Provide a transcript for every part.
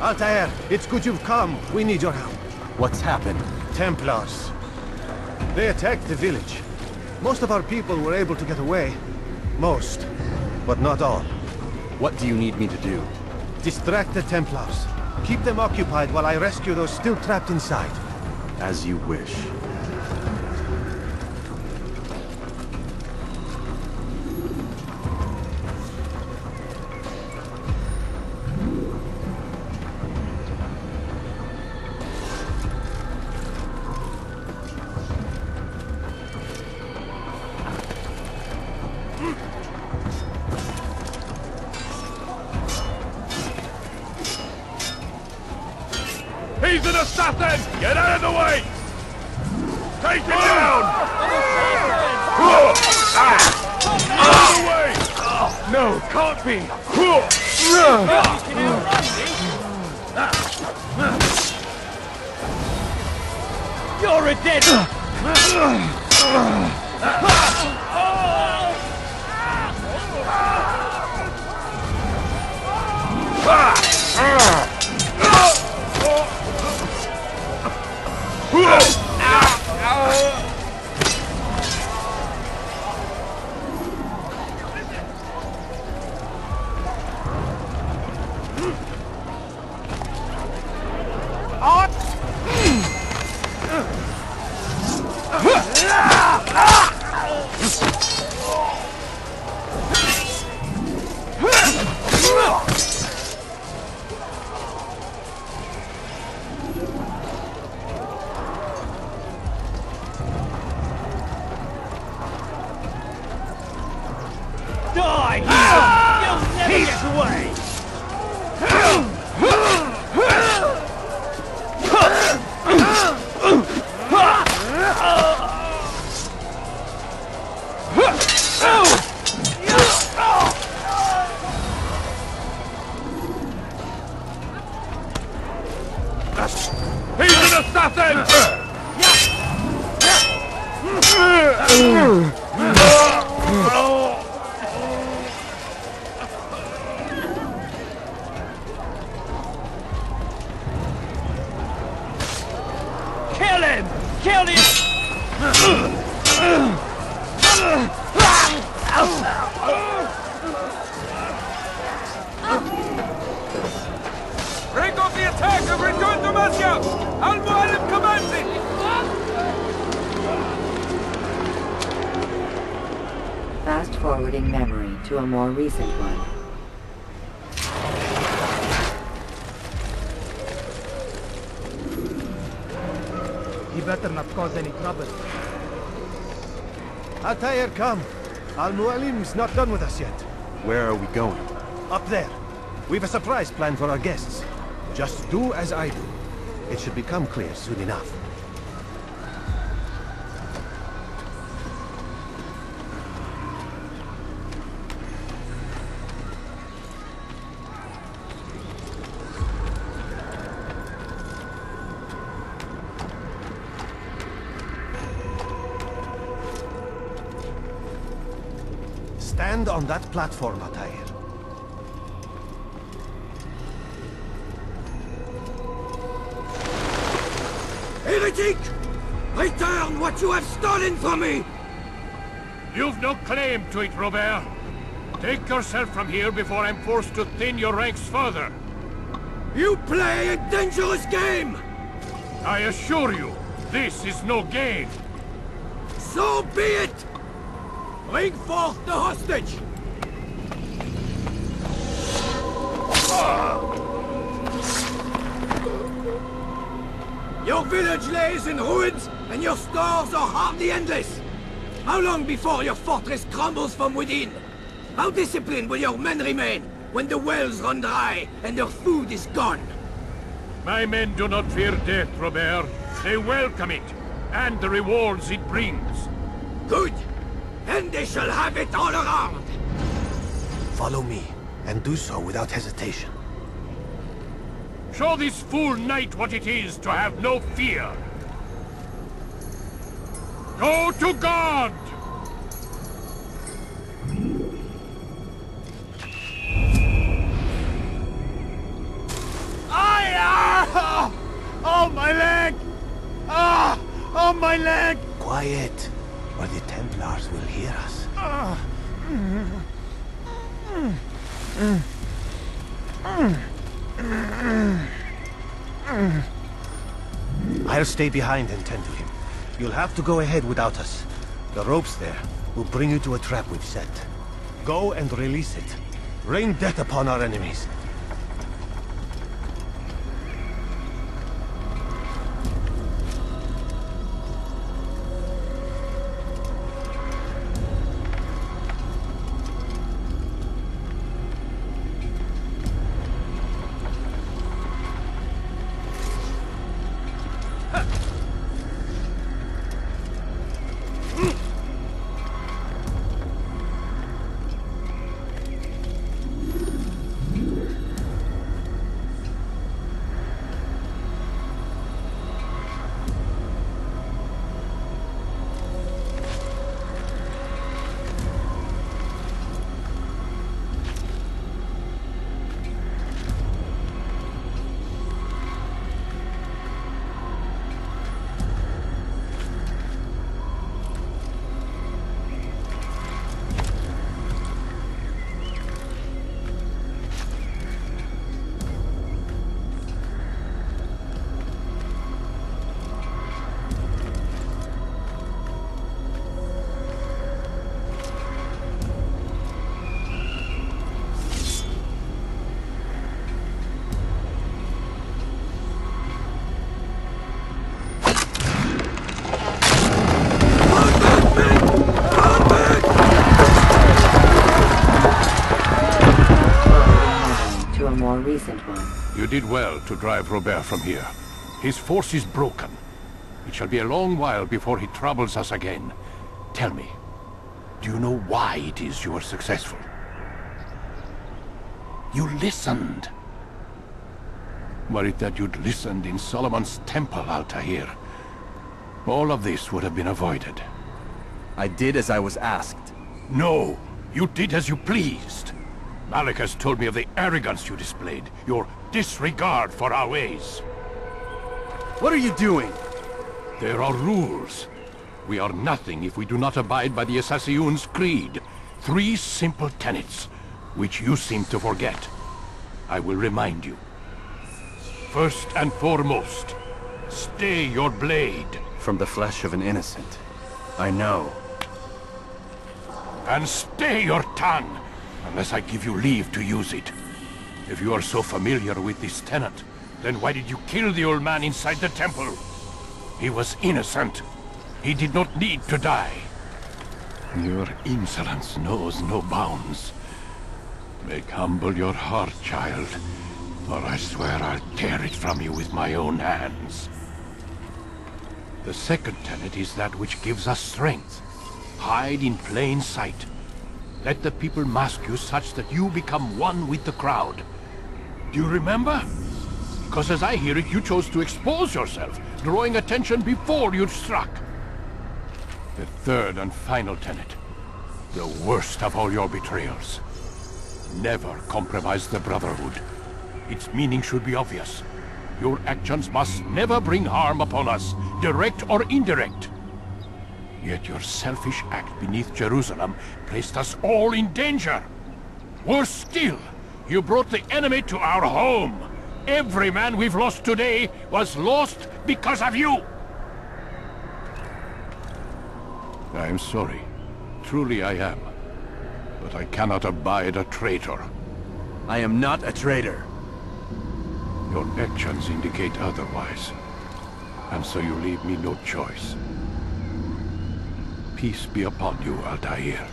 Altair, it's good you've come. We need your help. What's happened? Templars. They attacked the village. Most of our people were able to get away. Most, but not all. What do you need me to do? Distract the Templars. Keep them occupied while I rescue those still trapped inside. As you wish. He's! Get out of the way! Take him oh! down! Out of the way! No, can't be! You're a dead... Die! Break off the attack and return to Masyaf! Al-Mualim commands it! Forwarding memory to a more recent one. He better not cause any trouble. Altair, come. Al-Mualim's not done with us yet. Where are we going? Up there. We've a surprise plan for our guests. Just do as I do. It should become clear soon enough. Stand on that platform, Altair. Heretic! Return what you have stolen from me! You've no claim to it, Robert. Take yourself from here before I'm forced to thin your ranks further. You play a dangerous game! I assure you, this is no game. So be it! Bring forth the hostage! Your village lays in ruins, and your stores are hardly endless. How long before your fortress crumbles from within? How disciplined will your men remain when the wells run dry and their food is gone? My men do not fear death, Robert. They welcome it, and the rewards it brings. Good! and they shall have it all around. Follow me, and do so without hesitation. Show this fool knight what it is to have no fear. Go to God! I, ah! Oh, my leg! Ah! Oh, my leg! Quiet or the Templars will hear us. I'll stay behind and tend to him. You'll have to go ahead without us. The ropes there will bring you to a trap we've set. Go and release it. Rain death upon our enemies. More recent one. You did well to drive Robert from here. His force is broken. It shall be a long while before he troubles us again. Tell me, do you know why it is you were successful? You listened. Were it that you'd listened in Solomon's temple, Altair, all of this would have been avoided. I did as I was asked. No, you did as you pleased. Malik has told me of the arrogance you displayed, your disregard for our ways. What are you doing? There are rules. We are nothing if we do not abide by the Assassin's creed. Three simple tenets, which you seem to forget. I will remind you. First and foremost, stay your blade, From the flesh of an innocent. I know. and stay your tongue, unless I give you leave to use it. If you are so familiar with this tenet, then why did you kill the old man inside the temple? He was innocent. He did not need to die. Your insolence knows no bounds. Make humble your heart, child, or I swear I'll tear it from you with my own hands. The second tenet is that which gives us strength. Hide in plain sight. Let the people mask you such that you become one with the crowd. Do you remember? Because as I hear it, you chose to expose yourself, drawing attention before you'd struck. The third and final tenet. The worst of all your betrayals. Never compromise the Brotherhood. Its meaning should be obvious. Your actions must never bring harm upon us, direct or indirect. Yet your selfish act beneath Jerusalem placed us all in danger. Worse still, you brought the enemy to our home. Every man we've lost today was lost because of you. I'm sorry. Truly I am. But I cannot abide a traitor. I am not a traitor. Your actions indicate otherwise. And so you leave me no choice. Peace be upon you, Altair.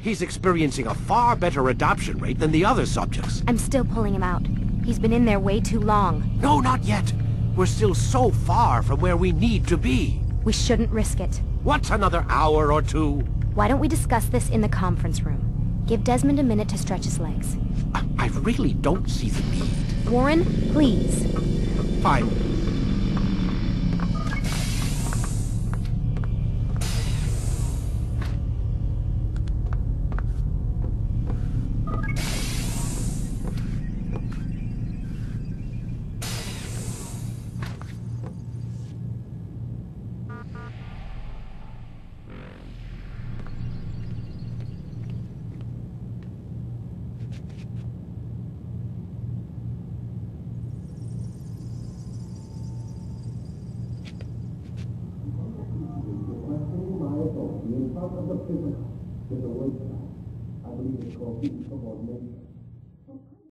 He's experiencing a far better adoption rate than the other subjects. I'm still pulling him out. He's been in there way too long. No, not yet. We're still so far from where we need to be. We shouldn't risk it. What's another hour or two? Why don't we discuss this in the conference room? Give Desmond a minute to stretch his legs. I, I really don't see the need. Warren, please. Fine. there's a website. I believe it's called People Football Nation.